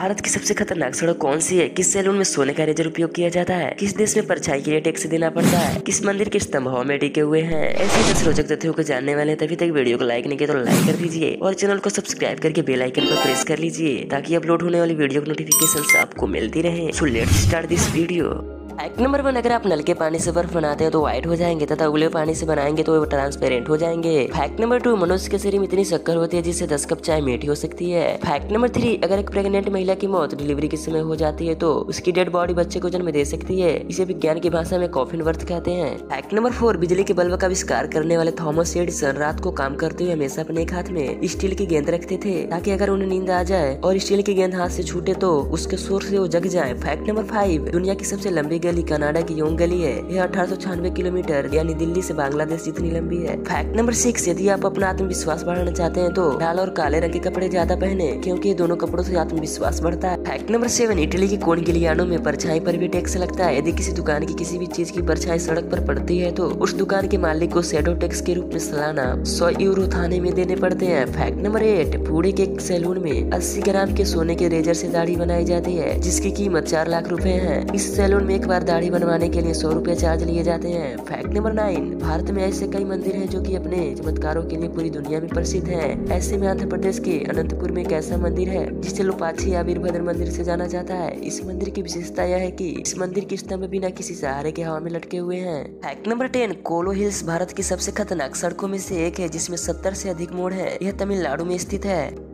भारत की सबसे खतरनाक सड़क कौन सी है? किस सैलून में सोने का रेजर उपयोग किया जाता है? किस देश में परछाई के लिए टैक्स देना पड़ता है? किस मंदिर के स्तंभ में टिके हुए हैं? ऐसे दस रोचक तथ्यों को जानने वाले तभी तक वीडियो को लाइक नहीं किया तो लाइक कर दीजिए और चैनल को सब्सक्राइब करके बेलाइकन पर प्रेस कर लीजिए, ताकि अपलोड होने वाली वीडियो की नोटिफिकेशन आपको मिलती रहे। So let start this video fact number one अगर आप नल के पानी से बर्फ़ बनाते हैं तो व्हाइट हो जाएँगे, तथा उगले पानी से बनाएँगे तो वो ट्रांसपेरेंट हो जाएँगे। फैक्ट नंबर टू मनुष्य के शरीर में इतनी शक्कर होती है जिससे दस कप चाय मीठी हो सकती है। फैक्ट नंबर थ्री अगर एक प्रेग्नेंट महिला की मौत डिलीवरी के समय हो जाती है तो उसकी डेड बॉडी बच्चे को जन्म दे सकती है। इसे विज्ञान की भाषा में कॉफिन वर्थ कहते हैं। फैक्ट नंबर फोर बिजली के बल्ब का आविष्कार करने वाले थॉमस एडिसन रात को काम करते हुए हमेशा अपने एक हाथ में स्टील की गेंद रखते थे, ताकि अगर उन्हें नींद आ जाए और स्टील की गेंद हाथ से छूटे तो उसके शोर से वो जग जाए। फैक्ट नंबर फाइव दुनिया की सबसे लंबी गली कनाडा की योंग गली है। यह अठारह सौ छियानवे किलोमीटर, यानी दिल्ली से बांग्लादेश जितनी लंबी है। फैक्ट नंबर सिक्स यदि आप अपना आत्मविश्वास बढ़ाना चाहते हैं तो लाल और काले रंग के कपड़े ज़्यादा पहने, क्योंकि दोनों कपड़ों से आत्मविश्वास बढ़ता है। फैक्ट नंबर सेवन इटली की कोण गिलियानों में परछाई पर भी टैक्स लगता है। यदि किसी दुकान की किसी भी चीज़ की परछाई सड़क पर पड़ती है तो उस दुकान के मालिक को शेडो टैक्स के रूप में सालाना सौ यूरो थाने में देने पड़ते हैं। फैक्ट नंबर एट पूरे के सैलून में अस्सी ग्राम के सोने के रेजर से दाढ़ी बनाई जाती है, जिसकी कीमत चार लाख रुपए है। इस सैलून में एक बार दाढ़ी बनवाने के लिए सौ रूपए चार्ज लिए जाते हैं। फैक्ट नंबर नाइन भारत में ऐसे कई मंदिर हैं जो कि अपने चमत्कारों के लिए पूरी दुनिया में प्रसिद्ध हैं। ऐसे में आंध्र प्रदेश के अनंतपुर में एक ऐसा मंदिर है, जिसे लोपाक्षी या वीरभद्र मंदिर से जाना जाता है। इस मंदिर की विशेषता यह है की इस मंदिर के स्तंभ बिना किसी सहारे के हवा में लटके हुए हैं। Fact number ten Kolli hills Bharat की सबसे खतरनाक सड़कों में से एक है, जिसमें सत्तर से अधिक मोड़ है। यह तमिलनाडु में स्थित है।